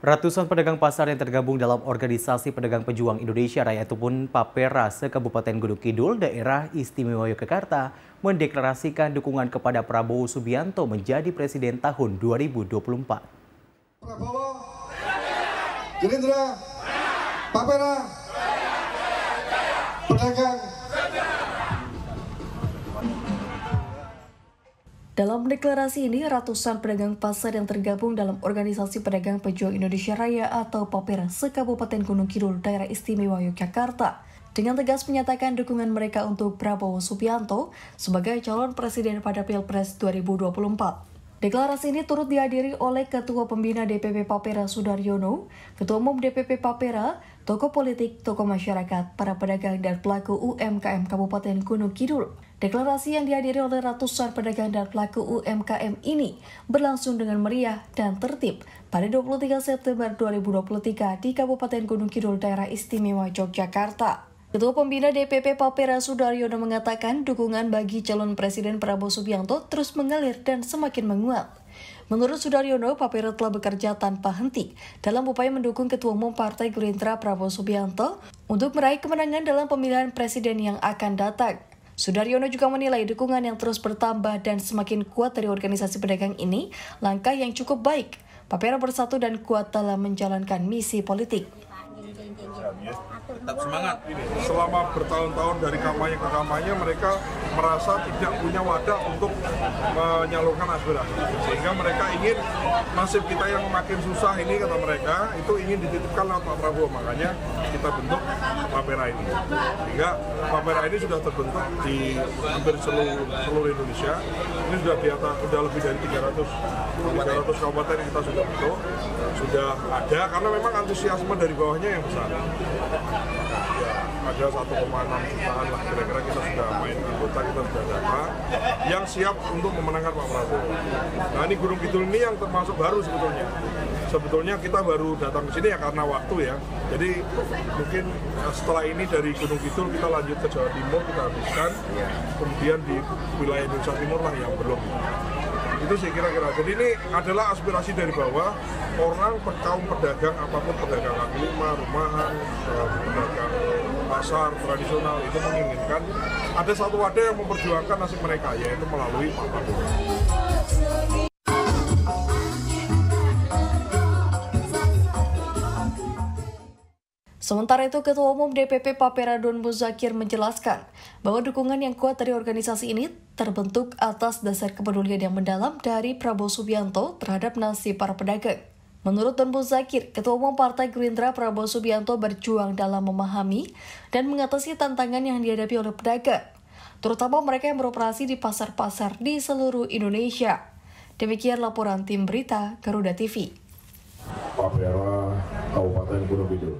Ratusan pedagang pasar yang tergabung dalam organisasi pedagang pejuang Indonesia Raya ataupun Papera se-Kabupaten Gunung Kidul, daerah istimewa Yogyakarta, mendeklarasikan dukungan kepada Prabowo Subianto menjadi presiden tahun 2024. Prabowo, Gerindra, Papera, pedagang, Dalam deklarasi ini, ratusan pedagang pasar yang tergabung dalam Organisasi Pedagang Pejuang Indonesia Raya atau PAPERA se-Kabupaten Gunung Kidul, Daerah Istimewa Yogyakarta, dengan tegas menyatakan dukungan mereka untuk Prabowo Subianto sebagai calon presiden pada Pilpres 2024. Deklarasi ini turut dihadiri oleh Ketua Pembina DPP Papera Sudaryono, Ketua Umum DPP Papera, tokoh politik, tokoh masyarakat, para pedagang dan pelaku UMKM Kabupaten Gunung Kidul. Deklarasi yang dihadiri oleh ratusan pedagang dan pelaku UMKM ini berlangsung dengan meriah dan tertib pada 23 September 2023 di Kabupaten Gunung Kidul, Daerah Istimewa Yogyakarta. Ketua Pembina DPP Papera Sudaryono mengatakan dukungan bagi calon Presiden Prabowo Subianto terus mengalir dan semakin menguat. Menurut Sudaryono, Papera telah bekerja tanpa henti dalam upaya mendukung Ketua Umum Partai Gerindra Prabowo Subianto untuk meraih kemenangan dalam pemilihan presiden yang akan datang. Sudaryono juga menilai dukungan yang terus bertambah dan semakin kuat dari organisasi pedagang ini langkah yang cukup baik. Papera bersatu dan kuat dalam menjalankan misi politik tetap semangat. Selama bertahun-tahun dari kampanye ke kampanye mereka merasa tidak punya wadah untuk menyalurkan aspirasi. Sehingga mereka ingin nasib kita yang makin susah ini kata mereka itu ingin dititipkan lewat Pak Prabowo. Makanya kita bentuk Papera ini. Sehingga Papera ini sudah terbentuk di hampir seluruh, seluruh Indonesia. Ini sudah di atas, sudah lebih dari 300 300 kabupaten yang kita sudah bentuk sudah ada karena memang antusiasme dari bawahnya yang besar ada 1,6 jutaan lah kira-kira kita sudah main anggota kita sudah data yang siap untuk memenangkan Pak Prabowo. Nah ini Gunung Kidul ini yang termasuk baru sebetulnya. Sebetulnya kita baru datang ke sini ya karena waktu ya. Jadi mungkin eh, setelah ini dari Gunung Kidul kita lanjut ke Jawa Timur kita habiskan. Kemudian di wilayah Indonesia Timur lah yang belum itu sih kira-kira. Jadi ini adalah aspirasi dari bawah. Orang kaum pedagang apa pun pedagang kaki lima rumahan eh, pedagang pasar tradisional itu menginginkan ada satu wadah yang memperjuangkan nasib mereka yaitu melalui Pak Sementara itu, Ketua Umum DPP Papera Don Muzakir menjelaskan bahwa dukungan yang kuat dari organisasi ini terbentuk atas dasar kepedulian yang mendalam dari Prabowo Subianto terhadap nasib para pedagang. Menurut Don Muzakir, Ketua Umum Partai Gerindra Prabowo Subianto berjuang dalam memahami dan mengatasi tantangan yang dihadapi oleh pedagang, terutama mereka yang beroperasi di pasar-pasar di seluruh Indonesia. Demikian laporan tim berita Garuda TV. Papera, Kabupaten Gunung Kidul.